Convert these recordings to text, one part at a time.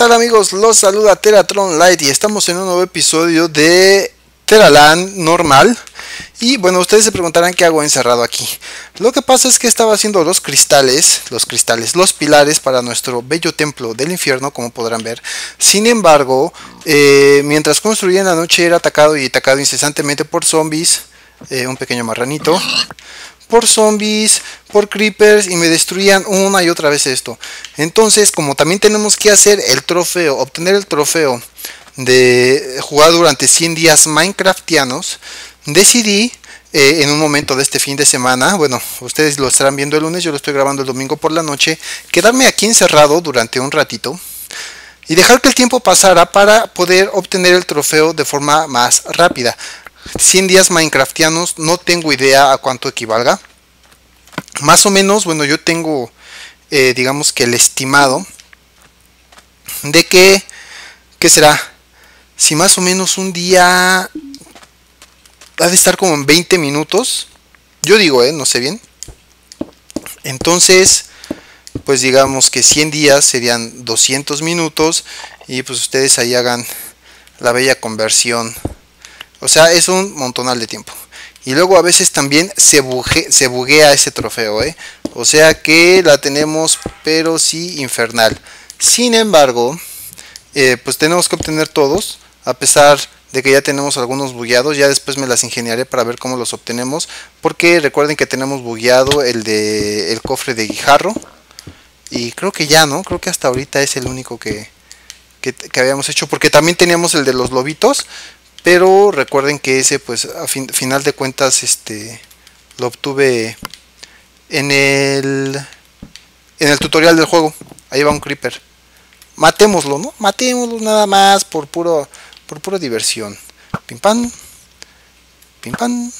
tal amigos? Los saluda Teratron Light y estamos en un nuevo episodio de Teraland normal. Y bueno, ustedes se preguntarán qué hago encerrado aquí. Lo que pasa es que estaba haciendo los cristales, los cristales, los pilares para nuestro bello templo del infierno, como podrán ver. Sin embargo, eh, mientras construía en la noche era atacado y atacado incesantemente por zombies. Eh, un pequeño marranito por zombies, por creepers y me destruían una y otra vez esto. Entonces, como también tenemos que hacer el trofeo, obtener el trofeo de jugar durante 100 días Minecraftianos, decidí eh, en un momento de este fin de semana, bueno, ustedes lo estarán viendo el lunes, yo lo estoy grabando el domingo por la noche, quedarme aquí encerrado durante un ratito y dejar que el tiempo pasara para poder obtener el trofeo de forma más rápida. 100 días Minecraftianos, no tengo idea a cuánto equivalga. Más o menos, bueno, yo tengo, eh, digamos que el estimado de que, ¿qué será? Si más o menos un día ha de estar como en 20 minutos. Yo digo, eh, no sé bien. Entonces, pues digamos que 100 días serían 200 minutos y pues ustedes ahí hagan la bella conversión o sea, es un montonal de tiempo. Y luego a veces también se, buguea ese trofeo, ¿eh? O sea que la tenemos, pero sí infernal. Sin embargo, eh, pues tenemos que obtener todos, a pesar de que ya tenemos algunos bugueados. Ya después me las ingeniaré para ver cómo los obtenemos. Porque recuerden que tenemos bugueado el de el cofre de guijarro. Y creo que ya, ¿no? Creo que hasta ahorita es el único que, que habíamos hecho. Porque también teníamos el de los lobitos pero recuerden que ese pues a final de cuentas este lo obtuve en el en el tutorial del juego. Ahí va un creeper. Matémoslo no matémoslo nada más por puro por pura diversión. Pim pam. Pim pam.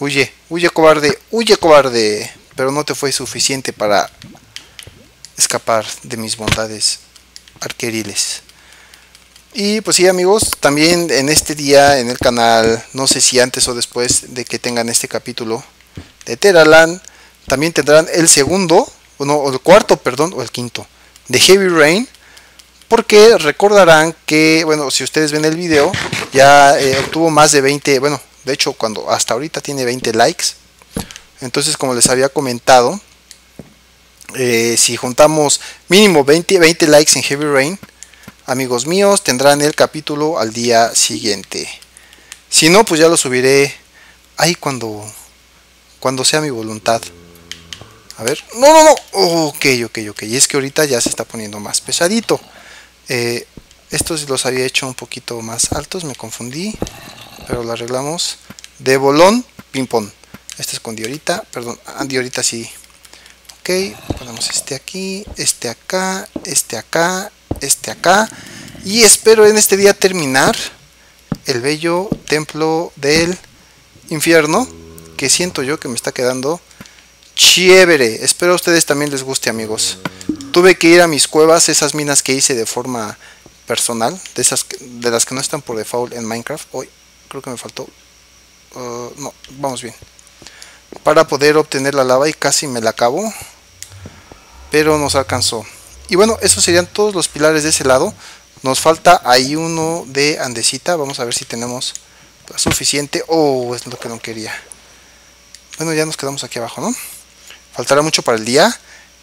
Huye huye cobarde huye cobarde. Pero no te fue suficiente para escapar de mis bondades arqueriles y pues sí amigos, también en este día en el canal, no sé si antes o después de que tengan este capítulo de Teralan, también tendrán el segundo, o el cuarto, perdón, o el quinto, de Heavy Rain. Porque recordarán que, bueno, si ustedes ven el video, ya eh, obtuvo más de 20, bueno, de hecho cuando hasta ahorita tiene 20 likes. Entonces como les había comentado, eh, si juntamos mínimo 20, 20 likes en Heavy Rain, amigos míos, tendrán el capítulo al día siguiente. Si no, pues ya lo subiré ahí cuando, cuando sea mi voluntad. A ver, no, no, no. Ok, ok, ok. Y es que ahorita ya se está poniendo más pesadito. Eh, estos los había hecho un poquito más altos, me confundí. Pero lo arreglamos. De bolón, ping pong. Este es con diorita, perdón, ah, diorita sí. Ok, ponemos este aquí, este acá, este acá este acá. Y espero en este día terminar el bello templo del infierno. Que siento yo que me está quedando chévere. Espero a ustedes también les guste amigos. Tuve que ir a mis cuevas, esas minas que hice de forma personal. De esas de las que no están por default en Minecraft. Hoy creo que me faltó. Uh, no, vamos bien. Para poder obtener la lava y casi me la acabo. Pero nos alcanzó. Y bueno, esos serían todos los pilares de ese lado. Nos falta ahí uno de andesita. Vamos a ver si tenemos suficiente. Oh, es lo que no quería. Bueno, ya nos quedamos aquí abajo, ¿no? Faltará mucho para el día.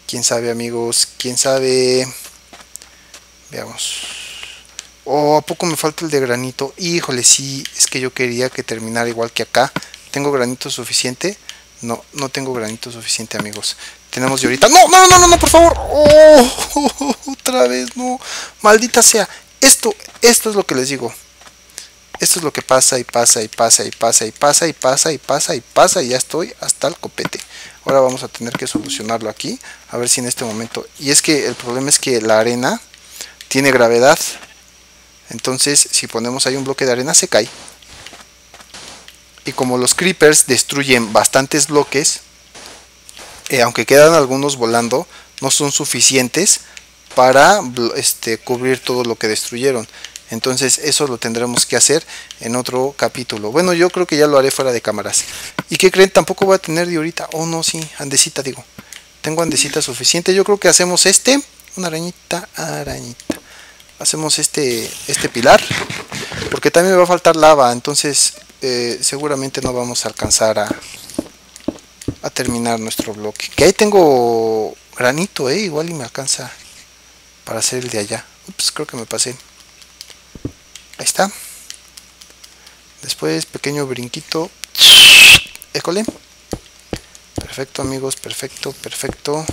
Quién sabe, amigos. Quién sabe. Veamos. Oh, ¿a poco me falta el de granito? Híjole, sí. Es que yo quería que terminara igual que acá. ¿Tengo granito suficiente? No, no tengo granito suficiente, amigos. Tenemos de ahorita. No, no, no, no, no, por favor. Oh, otra vez, no. Maldita sea. Esto, esto es lo que les digo. Esto es lo que pasa y pasa y pasa y pasa y pasa y pasa y pasa y pasa y ya estoy hasta el copete. Ahora vamos a tener que solucionarlo aquí. A ver si en este momento... Y es que el problema es que la arena tiene gravedad. Entonces si ponemos ahí un bloque de arena se cae. Y como los creepers destruyen bastantes bloques, eh, aunque quedan algunos volando, no son suficientes para este, cubrir todo lo que destruyeron. Entonces eso lo tendremos que hacer en otro capítulo. Bueno, yo creo que ya lo haré fuera de cámaras. ¿Y qué creen? Tampoco voy a tener de ahorita. Oh, no, sí, andesita digo. Tengo andesita suficiente. Yo creo que hacemos este. Una arañita, arañita. hacemos este, este pilar. Porque también me va a faltar lava, entonces eh, seguramente no vamos a alcanzar a, a terminar nuestro bloque. Que ahí tengo granito, eh, igual y me alcanza para hacer el de allá. Ups, creo que me pasé. Ahí está. Después pequeño brinquito. École. Perfecto amigos, perfecto, perfecto.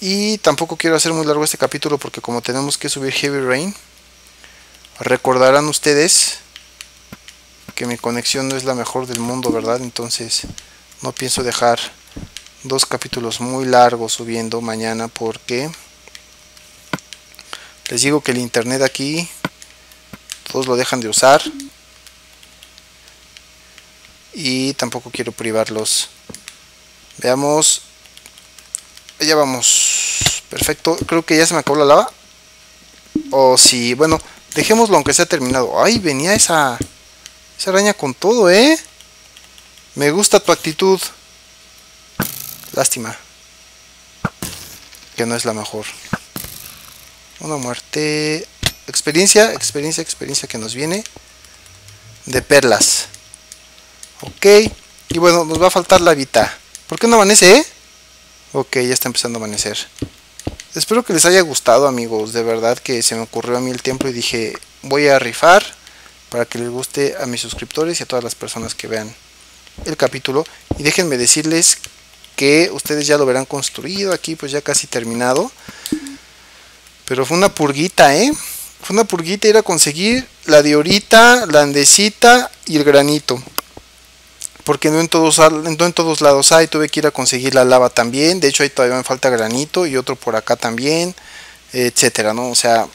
Y tampoco quiero hacer muy largo este capítulo porque como tenemos que subir Heavy Rain, recordarán ustedes que mi conexión no es la mejor del mundo, ¿verdad? Entonces no pienso dejar dos capítulos muy largos subiendo mañana porque les digo que el internet aquí todos lo dejan de usar y tampoco quiero privarlos. Veamos ya vamos. Perfecto. Creo que ya se me acabó la lava. O si bueno dejémoslo aunque sea terminado. Ay venía esa esa araña con todo eh me gusta tu actitud lástima que no es la mejor una muerte experiencia experiencia experiencia que nos viene de perlas Ok. Y bueno, nos va a faltar la vida. ¿Por qué no amanece, eh? Ok, ya está empezando a amanecer. Espero que les haya gustado, amigos. De verdad que se me ocurrió a mí el tiempo y dije, voy a rifar para que les guste a mis suscriptores y a todas las personas que vean el capítulo. Y déjenme decirles que ustedes ya lo verán construido aquí, pues ya casi terminado. Pero fue una purguita, ¿eh? Fue una purguita ir a conseguir la diorita, la andesita y el granito porque no en todos en todos lados hay, tuve que ir a conseguir la lava también, de hecho ahí todavía me falta granito y otro por acá también, etcétera, ¿no? O sea,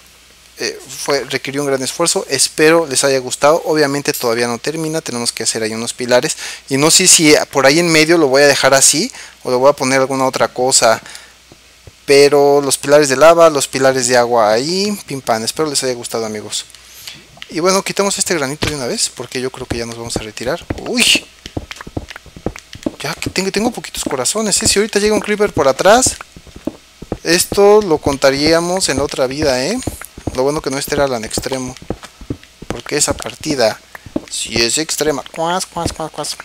eh, fue, requirió un gran esfuerzo, espero les haya gustado, obviamente todavía no termina, tenemos que hacer ahí unos pilares, y no sé si por ahí en medio lo voy a dejar así, o le voy a poner alguna otra cosa, pero los pilares de lava, los pilares de agua ahí, pim pam, espero les haya gustado amigos. Y bueno, quitamos este granito de una vez, porque yo creo que ya nos vamos a retirar. Uy, ya que tengo, tengo poquitos corazones, ¿eh? Si ahorita llega un creeper por atrás, esto lo contaríamos en otra vida, ¿eh? Lo bueno que no esté en extremo. Porque esa partida, si es extrema. Cuas, cuas, cuas, cuas.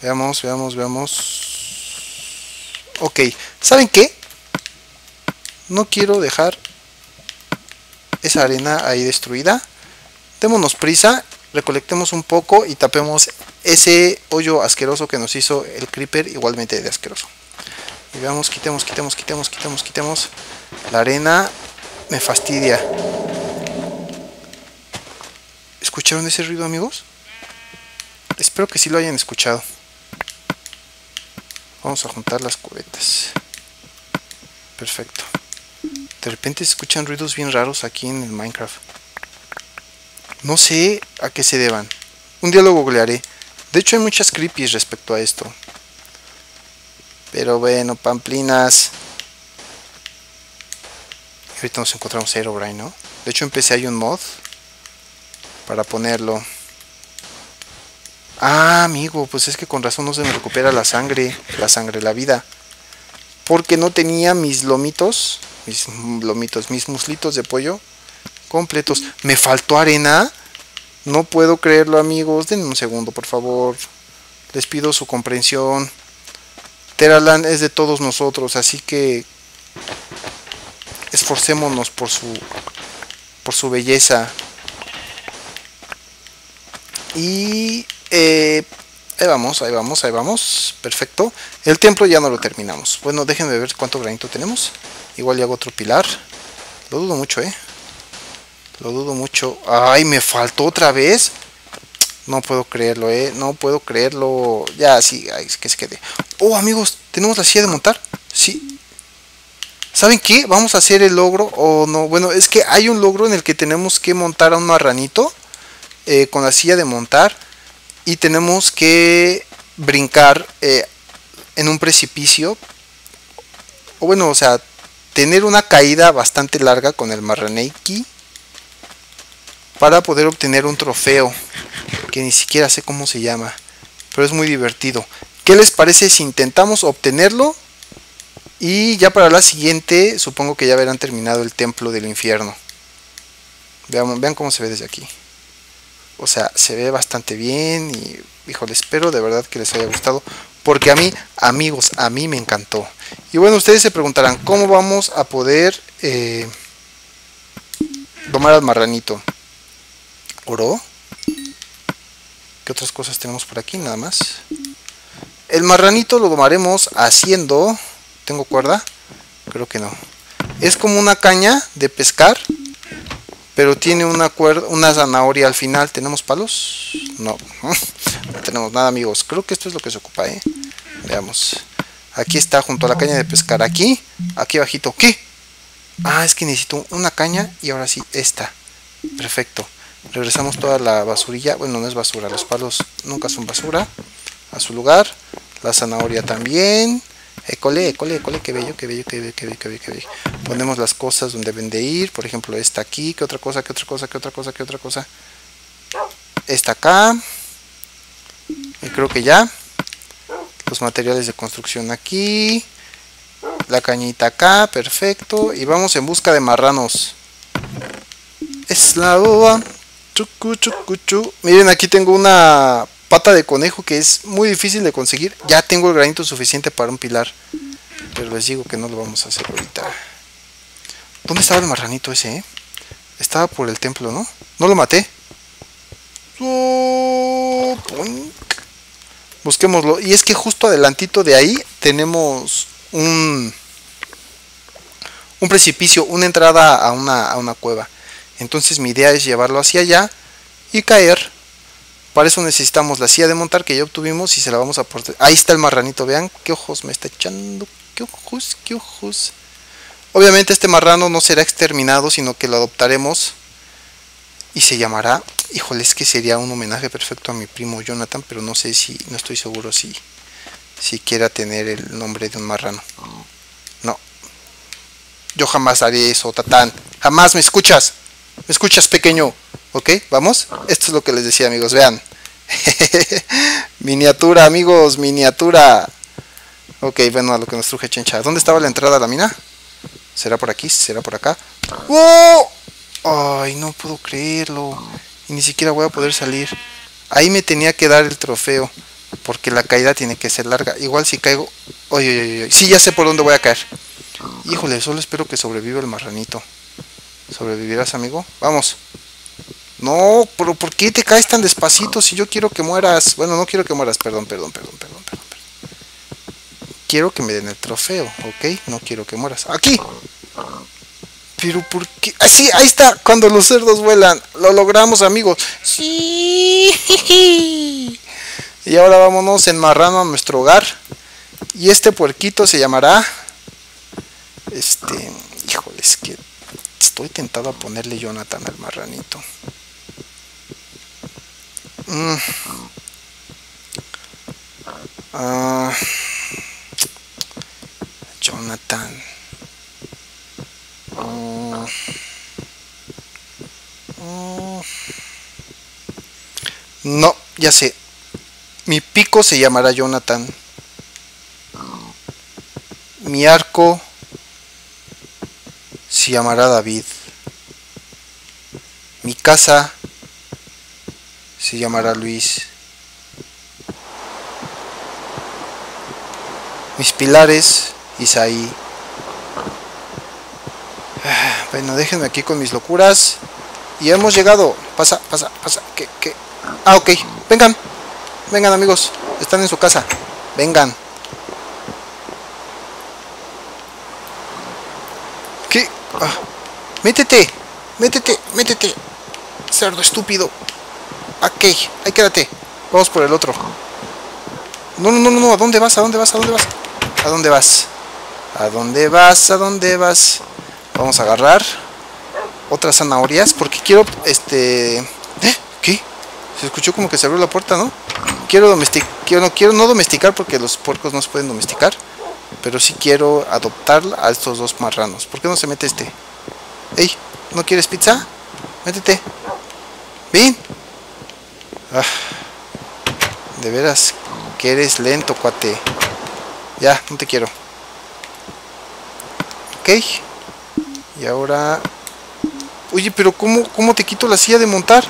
Veamos, veamos, veamos. Ok, ¿saben qué? No quiero dejar esa arena ahí destruida. Démonos prisa recolectemos un poco y tapemos ese hoyo asqueroso que nos hizo el creeper igualmente de asqueroso y veamos quitemos quitemos quitemos quitemos quitemos la arena me fastidia escucharon ese ruido amigos espero que sí lo hayan escuchado vamos a juntar las cubetas perfecto de repente se escuchan ruidos bien raros aquí en el minecraft no sé a qué se deban. Un día lo googlearé. De hecho hay muchas creepies respecto a esto. Pero bueno, pamplinas. Ahorita nos encontramos Aerobrine, ¿no? De hecho empecé ahí un mod. Para ponerlo. Ah, amigo, pues es que con razón no se me recupera la sangre. La sangre, la vida. Porque no tenía mis lomitos. Mis lomitos, mis muslitos de pollo completos. ¿Me faltó arena? No puedo creerlo, amigos. Denme un segundo, por favor. Les pido su comprensión. Teraland es de todos nosotros, así que esforcémonos por su por su belleza. Y eh, ahí vamos, ahí vamos, ahí vamos. Perfecto. El templo ya no lo terminamos. Bueno, déjenme ver cuánto granito tenemos. Igual ya hago otro pilar. Lo dudo mucho, ¿eh? Lo dudo mucho. Ay, me faltó otra vez. No puedo creerlo, eh. No puedo creerlo. Ya, sí, ay, que se quede. Oh, amigos, ¿tenemos la silla de montar? Sí. ¿Saben qué? Vamos a hacer el logro. O no, bueno, es que hay un logro en el que tenemos que montar a un marranito. Eh, con la silla de montar. Y tenemos que brincar eh, en un precipicio. O bueno, o sea, tener una caída bastante larga con el marraneiki para poder obtener un trofeo que ni siquiera sé cómo se llama, pero es muy divertido. ¿Qué les parece si intentamos obtenerlo Y ya para la siguiente, supongo que ya verán terminado el templo del infierno. Vean, vean cómo se ve desde aquí. O sea, se ve bastante bien y, híjole, espero de verdad que les haya gustado. Porque a mí, amigos, a mí me encantó. Y bueno, ustedes se preguntarán, ¿cómo vamos a poder eh, domar al marranito? ¿Oro? ¿Qué otras cosas tenemos por aquí? Nada más. El marranito lo domaremos haciendo... ¿Tengo cuerda? Creo que no. Es como una caña de pescar pero tiene una cuerda, una zanahoria al final. ¿Tenemos palos? No, no tenemos nada amigos. Creo que esto es lo que se ocupa, ¿eh? Veamos. Aquí está junto a la caña de pescar. Aquí, aquí abajito. ¿Qué? Ah, es que necesito una caña y ahora sí, esta. Perfecto. Regresamos toda la basurilla. Bueno, no es basura, los palos nunca son basura. A su lugar. La zanahoria también. École, école, école, qué bello, qué bello, qué bello, qué bello, qué bello, qué bello. Ponemos las cosas donde deben de ir. Por ejemplo, esta aquí, qué otra cosa, qué otra cosa, qué otra cosa, qué otra cosa. Esta acá. Y creo que ya. Los materiales de construcción aquí. La cañita acá, perfecto. Y vamos en busca de marranos. Es la boba. Chucu, chucu, chu. Miren, aquí tengo una pata de conejo que es muy difícil de conseguir. Ya tengo el granito suficiente para un pilar. Pero les digo que no lo vamos a hacer ahorita. ¿Dónde estaba el marranito ese? Eh? Estaba por el templo, ¿no? No lo maté. Busquémoslo. Y es que justo adelantito de ahí tenemos un, un precipicio, una entrada a una, a una cueva. Entonces mi idea es llevarlo hacia allá y caer para eso necesitamos la silla de montar que ya obtuvimos y se la vamos a aportar. Ahí está el marranito, vean qué ojos me está echando. Qué ojos, qué ojos. Obviamente este marrano no será exterminado, sino que lo adoptaremos y se llamará. Híjole, es que sería un homenaje perfecto a mi primo Jonathan, pero no sé si, no estoy seguro si, si quiera tener el nombre de un marrano. No. Yo jamás haré eso, Tatán. Jamás me escuchas. ¿Me escuchas, pequeño? ¿Ok? ¿Vamos? Esto es lo que les decía, amigos. Vean. miniatura, amigos. Miniatura. Ok, bueno, a lo que nos truje Chencha. ¿Dónde estaba la entrada a la mina? ¿Será por aquí? ¿Será por acá? ¡Oh! Ay, no puedo creerlo. Y ni siquiera voy a poder salir. Ahí me tenía que dar el trofeo. Porque la caída tiene que ser larga. Igual si caigo... Oye, oye, oye. Sí, ya sé por dónde voy a caer. Híjole, solo espero que sobreviva el marranito. ¿Sobrevivirás, amigo? Vamos. No, pero ¿por qué te caes tan despacito si yo quiero que mueras? Bueno, no quiero que mueras, perdón, perdón, perdón, perdón, perdón. Quiero que me den el trofeo, ¿ok? No quiero que mueras. ¡Aquí! Pero ¿por qué? ¡Ah, sí! Ahí está, cuando los cerdos vuelan. Lo logramos, amigos. ¡Sí! Y ahora vámonos enmarrando a nuestro hogar. Y este puerquito se llamará... Este... Híjole, es que estoy tentado a ponerle Jonathan al marranito. Mm. Ah. Jonathan. Oh. Oh. No, ya sé. Mi pico se llamará Jonathan. Mi arco se llamará David. Mi casa se llamará Luis. Mis pilares, Isaí. Bueno, déjenme aquí con mis locuras. Y hemos llegado. Pasa, pasa, pasa. ¿Qué, qué? Ah, ok. Vengan. Vengan, amigos. Están en su casa. Vengan. ¿Qué? Ah. Métete. Métete. Métete. Cerdo estúpido. Ok, ahí quédate. Vamos por el otro. No, no, no, no, ¿a dónde vas? ¿A dónde vas? ¿A dónde vas? ¿A dónde vas? ¿A dónde vas? ¿A dónde vas? Vamos a agarrar otras zanahorias porque quiero, este... ¿Eh? ¿Qué? Se escuchó como que se abrió la puerta, ¿no? Quiero domesticar, quiero, no quiero no domesticar porque los puercos no se pueden domesticar, pero sí quiero adoptar a estos dos marranos. ¿Por qué no se mete este? Ey, ¿no quieres pizza? Métete. Ven. Ah, de veras que eres lento, cuate. Ya, no te quiero. Y ahora... Oye, pero ¿cómo, ¿cómo te quito la silla de montar?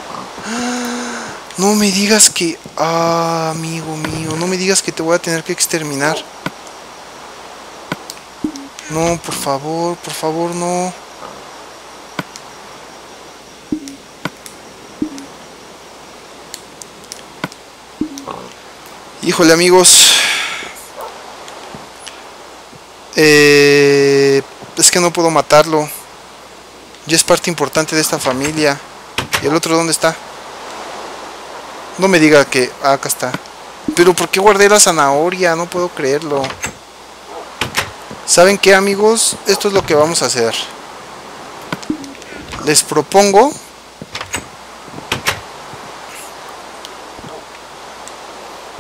No me digas que... Ah, amigo mío, no me digas que te voy a tener que exterminar. No, por favor, por favor, no. Híjole amigos. Eh, es que no puedo matarlo. Ya es parte importante de esta familia. ¿Y el otro dónde está? No me diga que... Ah, acá está. Pero ¿por qué guardé la zanahoria? No puedo creerlo. ¿Saben qué amigos? Esto es lo que vamos a hacer. Les propongo...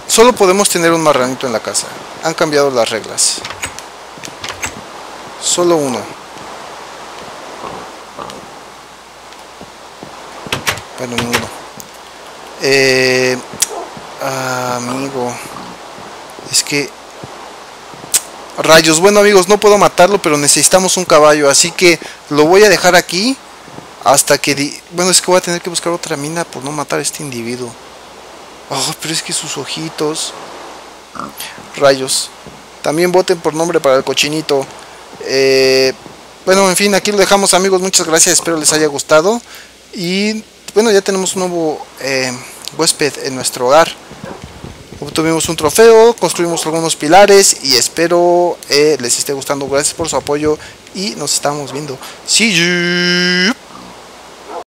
Solo podemos tener un marranito en la casa. Han cambiado las reglas. Solo uno. Bueno, ninguno. Eh, amigo. Es que... Rayos. Bueno, amigos, no puedo matarlo, pero necesitamos un caballo. Así que lo voy a dejar aquí. Hasta que... Bueno, es que voy a tener que buscar otra mina por no matar a este individuo. Oh, pero es que sus ojitos. Rayos. También voten por nombre para el cochinito. Eh, bueno, en fin, aquí lo dejamos amigos. Muchas gracias. Espero les haya gustado. Y bueno, ya tenemos un nuevo eh, huésped en nuestro hogar. Obtuvimos un trofeo, construimos algunos pilares y espero eh, les esté gustando. Gracias por su apoyo y nos estamos viendo. See you.